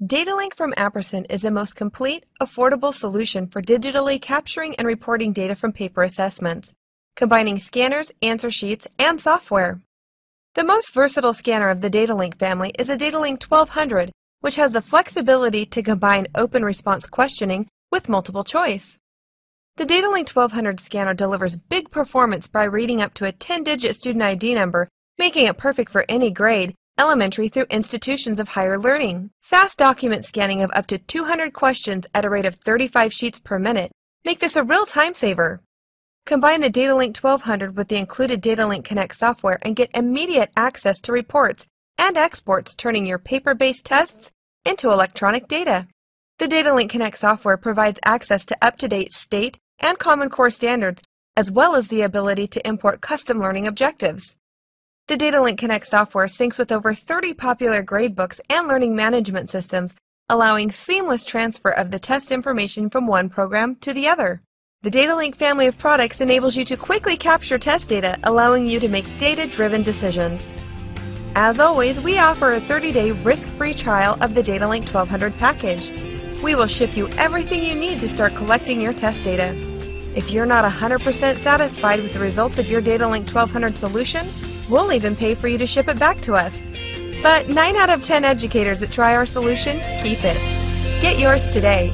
DataLink from Apperson is the most complete, affordable solution for digitally capturing and reporting data from paper assessments, combining scanners, answer sheets, and software. The most versatile scanner of the DataLink family is a DataLink 1200, which has the flexibility to combine open response questioning with multiple choice. The DataLink 1200 scanner delivers big performance by reading up to a 10-digit student ID number, making it perfect for any grade elementary through institutions of higher learning. Fast document scanning of up to 200 questions at a rate of 35 sheets per minute make this a real time saver. Combine the DataLink 1200 with the included DataLink Connect software and get immediate access to reports and exports turning your paper-based tests into electronic data. The DataLink Connect software provides access to up-to-date state and Common Core standards as well as the ability to import custom learning objectives. The DataLink Connect software syncs with over 30 popular gradebooks and learning management systems, allowing seamless transfer of the test information from one program to the other. The DataLink family of products enables you to quickly capture test data, allowing you to make data-driven decisions. As always, we offer a 30-day risk-free trial of the DataLink 1200 package. We will ship you everything you need to start collecting your test data. If you're not 100% satisfied with the results of your DataLink 1200 solution, We'll even pay for you to ship it back to us. But 9 out of 10 educators that try our solution keep it. Get yours today